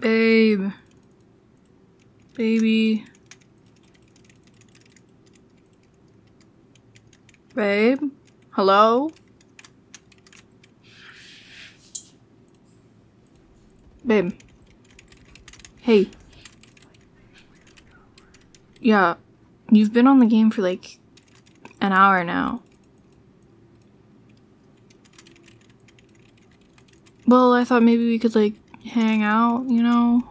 Babe. Baby. Babe? Hello? Babe. Hey. Yeah, you've been on the game for like an hour now. Well, I thought maybe we could like hang out, you know?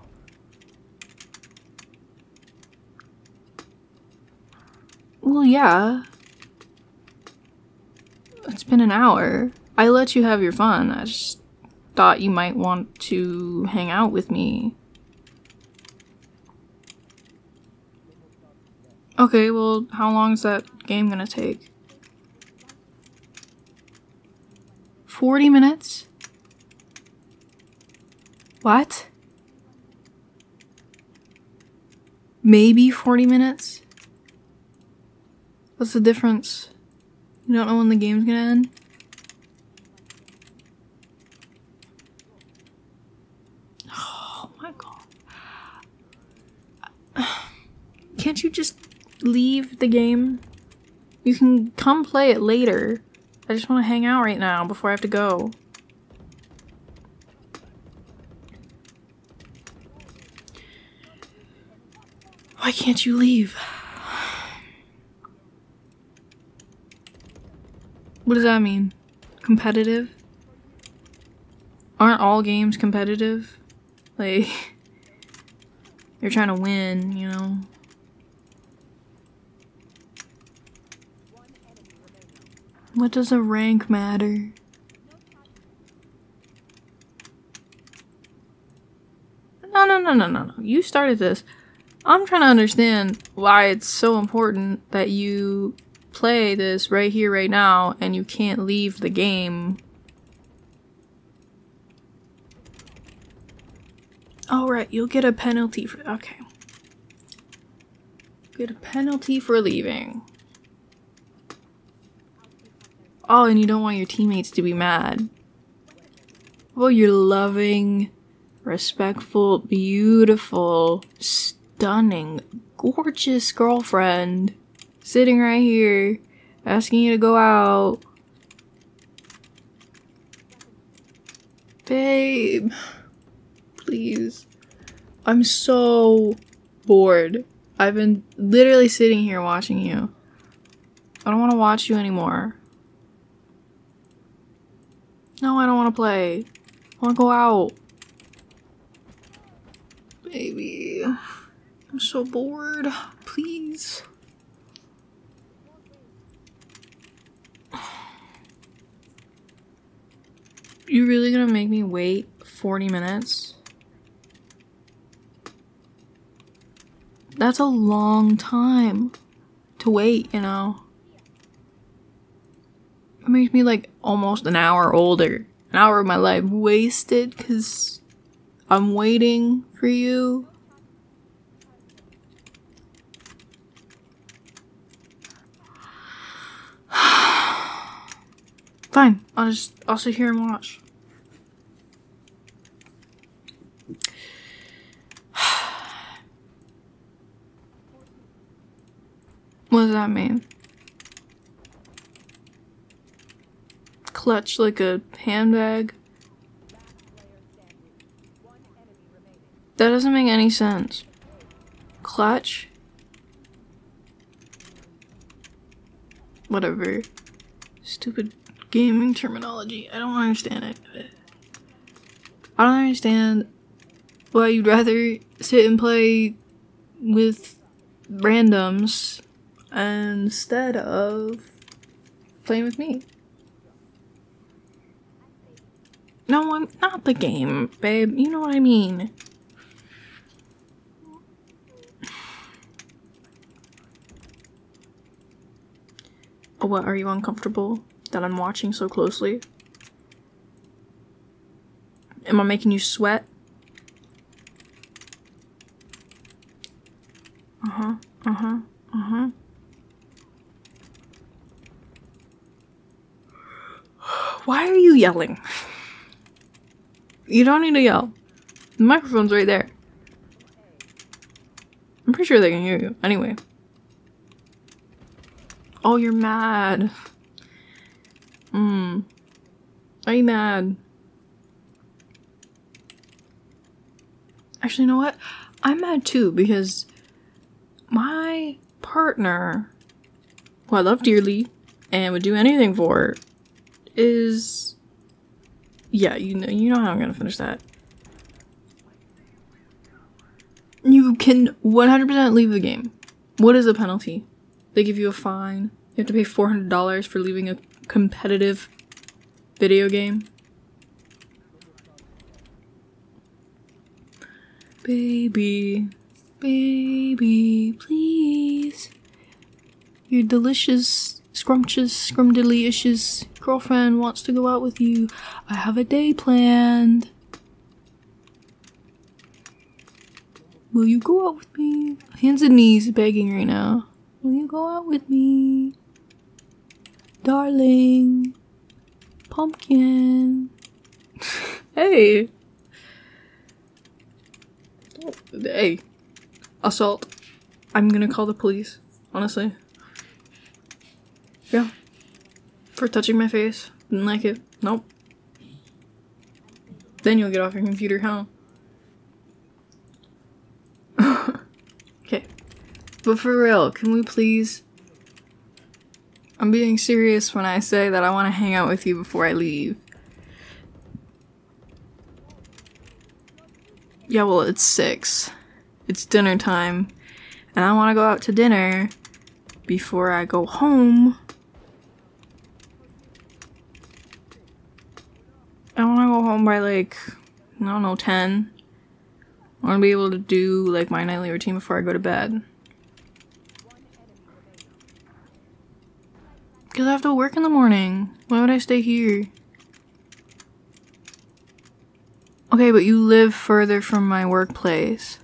Well, yeah. It's been an hour. I let you have your fun. I just thought you might want to hang out with me. Okay, well, how long is that game gonna take? 40 minutes? What? Maybe 40 minutes? What's the difference? You don't know when the game's gonna end? Oh my god. Can't you just leave the game? You can come play it later. I just want to hang out right now before I have to go. Why can't you leave? What does that mean? Competitive? Aren't all games competitive? Like, you're trying to win, you know? What does a rank matter? No, no, no, no, no, no. You started this. I'm trying to understand why it's so important that you play this right here, right now, and you can't leave the game. Oh, right. You'll get a penalty for. Okay. Get a penalty for leaving. Oh, and you don't want your teammates to be mad. Well, you're loving, respectful, beautiful, stunning, gorgeous girlfriend sitting right here asking you to go out. Babe, please. I'm so bored. I've been literally sitting here watching you. I don't want to watch you anymore. No, I don't want to play. I want to go out. Baby. I'm so bored. Please. You really gonna make me wait 40 minutes? That's a long time to wait, you know? It makes me like almost an hour older. An hour of my life wasted because I'm waiting for you. Fine, I'll just I'll sit here and watch. What does that mean? Clutch like a handbag? That doesn't make any sense. Clutch? Whatever. Stupid gaming terminology. I don't understand it. I don't understand why you'd rather sit and play with randoms instead of playing with me. No one, not the game, babe. You know what I mean. What? Are you uncomfortable that I'm watching so closely? Am I making you sweat? Uh huh. Uh huh. Uh huh. Why are you yelling? You don't need to yell. The microphone's right there. I'm pretty sure they can hear you. Anyway. Oh, you're mad. Hmm. Are you mad? Actually, you know what? I'm mad too because my partner, who I love dearly and would do anything for, is yeah, you know, you know how I'm gonna finish that. You can 100% leave the game. What is the penalty? They give you a fine. You have to pay $400 for leaving a competitive video game. Baby, baby, please. Your delicious, scrumptious, scrumdiddlyicious girlfriend wants to go out with you. I have a day planned. Will you go out with me? Hands and knees begging right now. Will you go out with me? Darling. Pumpkin. hey. Hey. Assault. I'm gonna call the police, honestly. Yeah. For touching my face. Didn't like it. Nope. Then you'll get off your computer, huh? okay. But for real, can we please I'm being serious when I say that I want to hang out with you before I leave. Yeah, well, it's 6. It's dinner time. And I want to go out to dinner before I go home. I want to go home by like, I don't know, 10. I want to be able to do like my nightly routine before I go to bed. Because I have to work in the morning. Why would I stay here? Okay, but you live further from my workplace.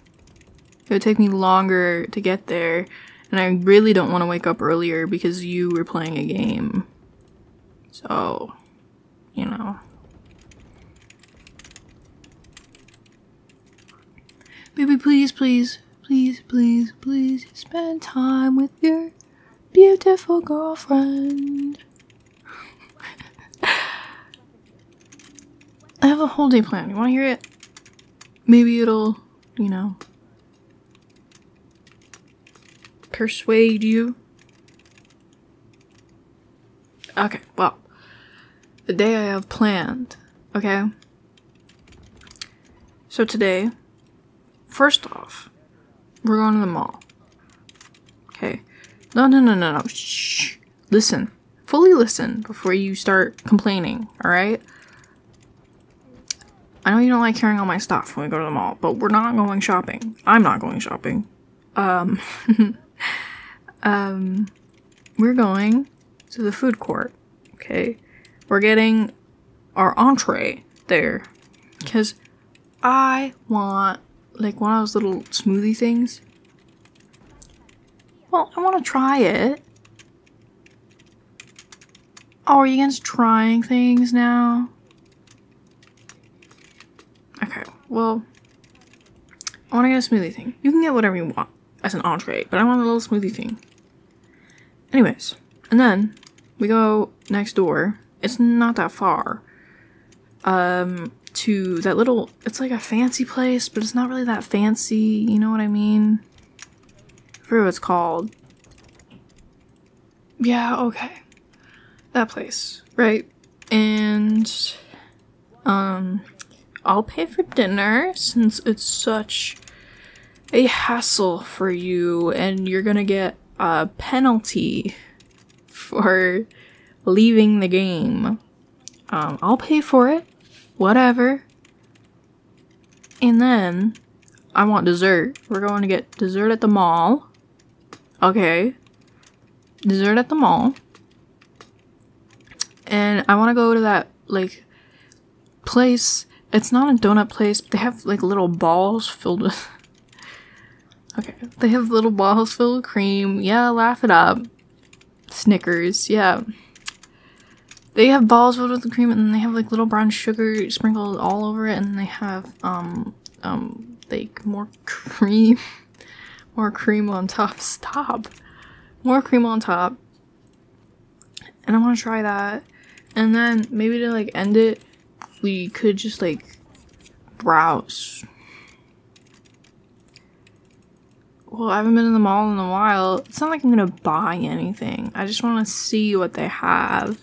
It would take me longer to get there, and I really don't want to wake up earlier because you were playing a game. So, you know. Baby, please, please, please, please, please spend time with your beautiful girlfriend. I have a whole day plan. You want to hear it? Maybe it'll, you know, persuade you. Okay, well, the day I have planned, okay? So today, first off, we're going to the mall. Okay. No, no, no, no, no. Shh. Listen. Fully listen before you start complaining, alright? I know you don't like carrying all my stuff when we go to the mall, but we're not going shopping. I'm not going shopping. Um, um, we're going to the food court, okay? We're getting our entree there. Because I want, like, one of those little smoothie things well, I want to try it. Oh, are you against trying things now? Okay, well, I want to get a smoothie thing. You can get whatever you want as an entree, but I want a little smoothie thing. Anyways, and then we go next door. It's not that far. Um, to that little, it's like a fancy place, but it's not really that fancy, you know what I mean? Forget what it's called. Yeah, okay. That place, right? And um I'll pay for dinner since it's such a hassle for you and you're gonna get a penalty for leaving the game. Um, I'll pay for it. Whatever. And then I want dessert. We're going to get dessert at the mall. Okay. Dessert at the mall. And I want to go to that, like, place. It's not a donut place, they have, like, little balls filled with. okay. They have little balls filled with cream. Yeah, laugh it up. Snickers. Yeah. They have balls filled with the cream, and then they have, like, little brown sugar sprinkled all over it, and they have, um, um like more cream more cream on top. Stop. More cream on top. And i want to try that. And then maybe to like end it we could just like browse. Well i haven't been in the mall in a while. It's not like i'm gonna buy anything. I just want to see what they have.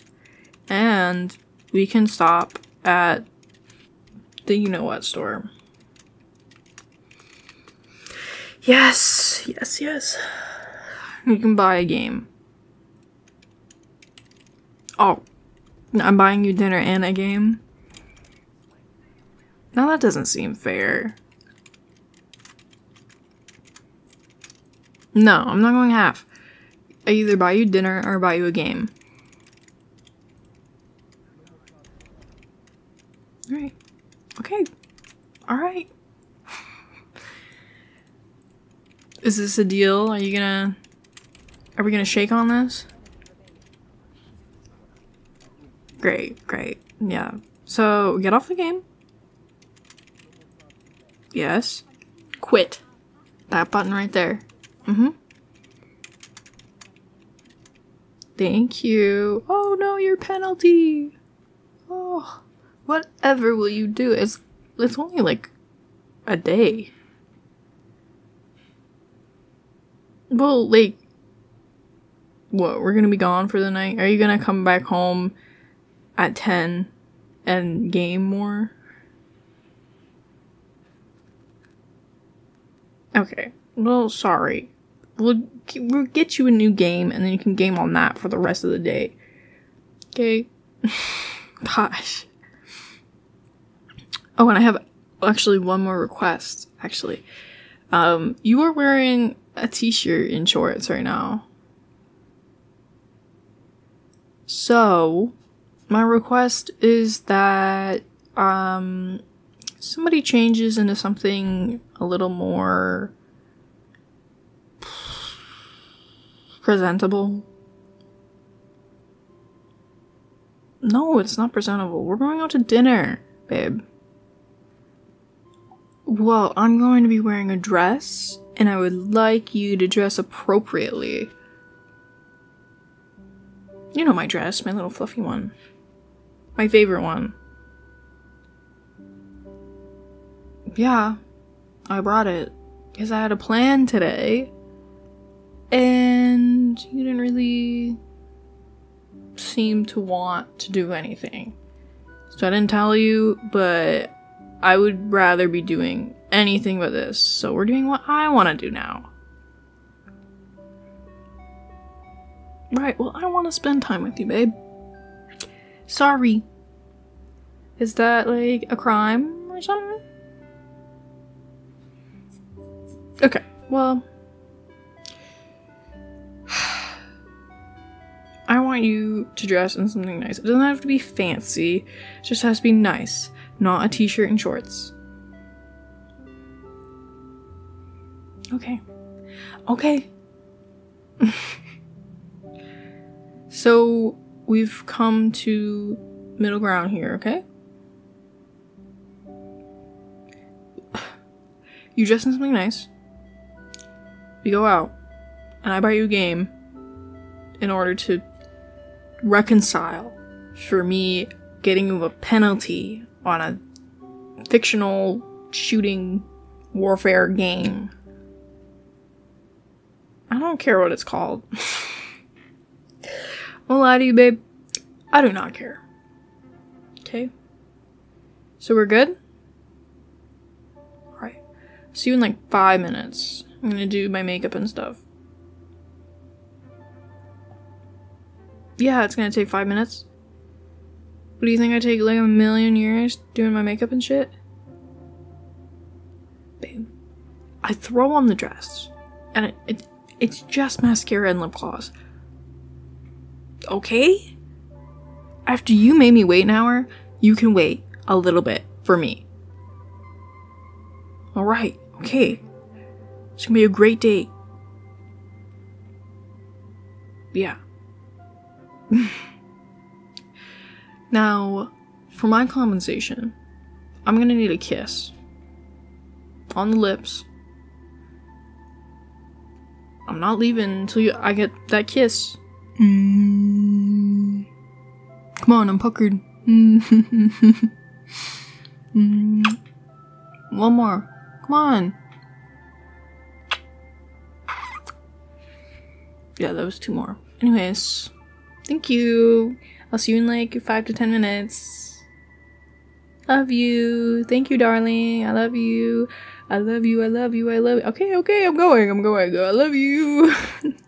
And we can stop at the you know what store Yes, yes, yes. You can buy a game. Oh, I'm buying you dinner and a game? Now that doesn't seem fair. No, I'm not going half. I either buy you dinner or buy you a game. Alright. Okay. Alright. Is this a deal? Are you gonna... Are we gonna shake on this? Great, great. Yeah. So, get off the game. Yes. Quit. That button right there. Mm-hmm. Thank you. Oh no, your penalty. Oh, whatever will you do? It's it's only like a day. Well, like, what? We're gonna be gone for the night. Are you gonna come back home at ten and game more? Okay. Well, sorry. We'll we'll get you a new game, and then you can game on that for the rest of the day. Okay. Gosh. Oh, and I have actually one more request. Actually, um, you are wearing a t-shirt and shorts right now. So, my request is that um somebody changes into something a little more presentable. No, it's not presentable. We're going out to dinner, babe. Well, I'm going to be wearing a dress and I would like you to dress appropriately. You know my dress, my little fluffy one. My favorite one. Yeah, I brought it because I had a plan today, and you didn't really seem to want to do anything. So I didn't tell you, but I would rather be doing anything but this, so we're doing what I want to do now. Right, well, I want to spend time with you, babe. Sorry. Is that like a crime or something? Okay, well. I want you to dress in something nice. It doesn't have to be fancy, it just has to be nice, not a t shirt and shorts. Okay. Okay. so we've come to middle ground here, okay? You dress in something nice. We go out, and I buy you a game in order to reconcile for me getting you a penalty on a fictional shooting warfare game. I don't care what it's called. I'll lie to you, babe. I do not care. Okay? So we're good? Alright. See you in like five minutes. I'm gonna do my makeup and stuff. Yeah, it's gonna take five minutes. What do you think I take like a million years doing my makeup and shit? Babe. I throw on the dress. And it, it it's just mascara and lip gloss. Okay? After you made me wait an hour, you can wait a little bit for me. Alright, okay. It's gonna be a great date. Yeah. now, for my compensation, I'm gonna need a kiss. on the lips. I'm not leaving until you, I get that kiss. Mm. Come on, I'm puckered. Mm. mm. One more. Come on. Yeah, that was two more. Anyways, thank you. I'll see you in like five to ten minutes. Love you. Thank you, darling. I love you. I love you. I love you. I love you. Okay, okay, I'm going. I'm going. I love you.